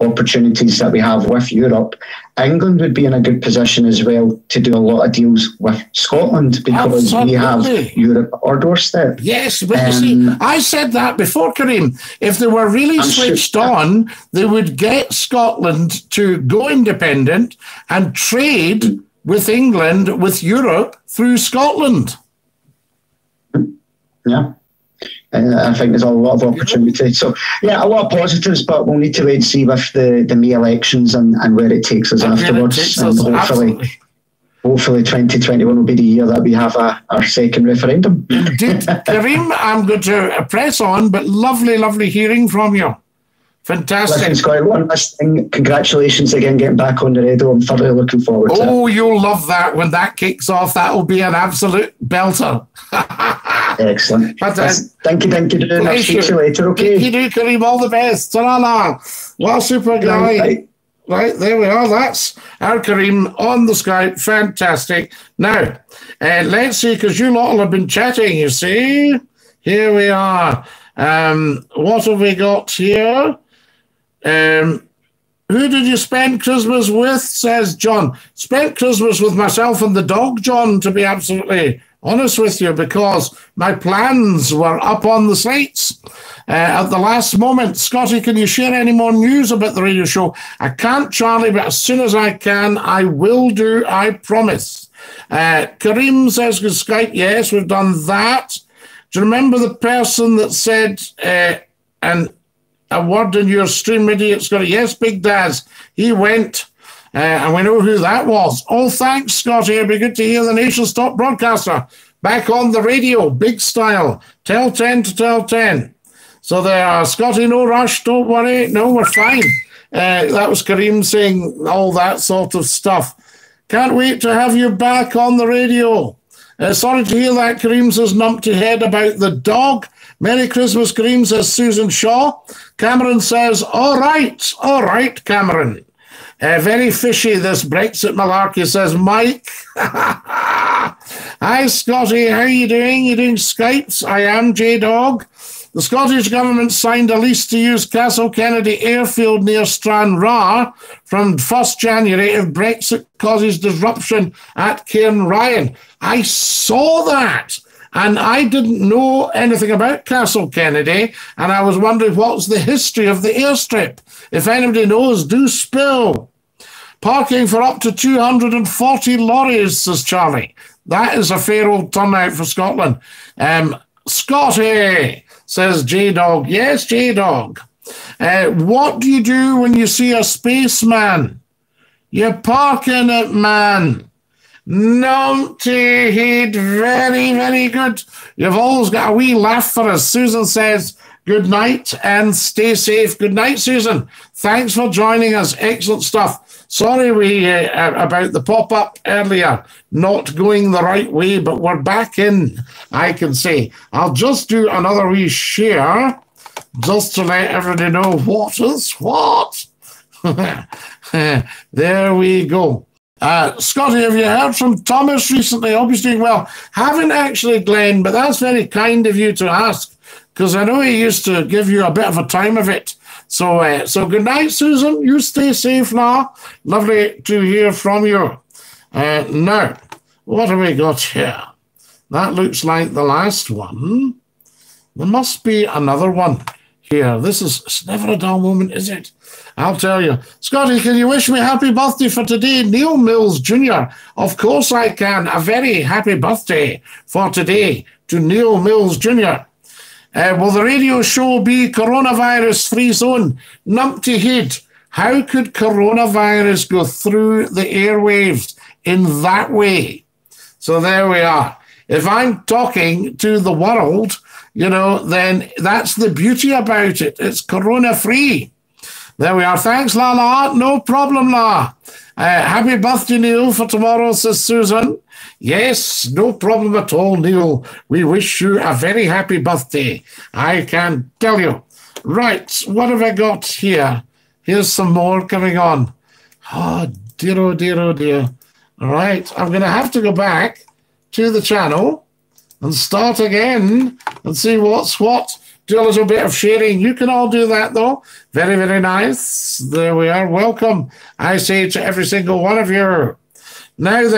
opportunities that we have with Europe, England would be in a good position as well to do a lot of deals with Scotland because Absolutely. we have Europe at our doorstep. Yes, but um, you see, um, I said that before, Kareem. If they were really I'm switched sure, on, they would get Scotland to go independent and trade with England, with Europe through Scotland. Yeah. Uh, I think there's a lot of opportunity. So, yeah, a lot of positives, but we'll need to wait and see with the, the May elections and, and where it takes us and afterwards. Takes and us, hopefully, absolutely. hopefully 2021 will be the year that we have a, our second referendum. Indeed. Kareem, I'm going to press on, but lovely, lovely hearing from you. Fantastic. Listen, Scott, one last thing. Congratulations again getting back on the radio. I'm thoroughly looking forward oh, to it. Oh, you'll love that. When that kicks off, that'll be an absolute belter. Excellent. Thank you, thank you. I'll speak to you later, okay? Thank you, Kareem. All the best. Ta-ra. What a super guy. Right, right, there we are. That's our Kareem on the Skype. Fantastic. Now, uh, let's see, because you lot have been chatting, you see. Here we are. Um, what have we got here? Um, who did you spend Christmas with? Says John. Spent Christmas with myself and the dog, John, to be absolutely honest with you, because my plans were up on the slates uh, at the last moment. Scottie, can you share any more news about the radio show? I can't, Charlie, but as soon as I can, I will do, I promise. Uh, Kareem says, good Skype, yes, we've done that. Do you remember the person that said, uh, and a word in your stream idiot's got it. Yes, Big Daz. He went, uh, and we know who that was. Oh, thanks, Scottie. It'd be good to hear the nation's top broadcaster back on the radio, big style. Tell 10 to tell 10. So there, are Scottie, no rush, don't worry. No, we're fine. Uh, that was Kareem saying all that sort of stuff. Can't wait to have you back on the radio. Uh, sorry to hear that Kareem says numpty head about the dog. Merry Christmas, Kareem, says Susan Shaw. Cameron says, All right, all right, Cameron. Uh, very fishy, this Brexit malarkey, says Mike. Hi, Scottie. How are you doing? You doing Skypes? I am J Dog. The Scottish Government signed a lease to use Castle Kennedy airfield near Stranraer from 1st January if Brexit causes disruption at Cairnryan. I saw that. And I didn't know anything about Castle Kennedy, and I was wondering what's the history of the airstrip. If anybody knows, do spill. Parking for up to 240 lorries, says Charlie. That is a fair old turnout for Scotland. Um, Scottie, says J Dog. Yes, J Dog. Uh, what do you do when you see a spaceman? You park in it, man. Naughty head, very, very good. You've always got a wee laugh for us. Susan says, Good night and stay safe. Good night, Susan. Thanks for joining us. Excellent stuff. Sorry we uh, about the pop up earlier, not going the right way, but we're back in. I can say. I'll just do another wee share, just to let everybody know what is what. there we go. Uh, Scottie, have you heard from Thomas recently? Obviously, well. Haven't actually, Glenn, but that's very kind of you to ask because I know he used to give you a bit of a time of it. So, uh, so good night, Susan. You stay safe now. Lovely to hear from you. Uh, now, what have we got here? That looks like the last one. There must be another one here. This is it's never a dull moment, is it? I'll tell you. Scottie, can you wish me happy birthday for today? Neil Mills Jr. Of course I can. A very happy birthday for today to Neil Mills Jr. Uh, will the radio show be coronavirus free zone? Numpty head. How could coronavirus go through the airwaves in that way? So there we are. If I'm talking to the world, you know, then that's the beauty about it. It's corona free. There we are. Thanks, Lala. No problem, La. Uh, happy birthday, Neil, for tomorrow, says Susan. Yes, no problem at all, Neil. We wish you a very happy birthday. I can tell you. Right, what have I got here? Here's some more coming on. Oh, dear, oh, dear, oh, dear. All right, I'm going to have to go back to the channel and start again and see what's what do a little bit of sharing. You can all do that though. Very, very nice. There we are. Welcome. I say to every single one of you. Now then.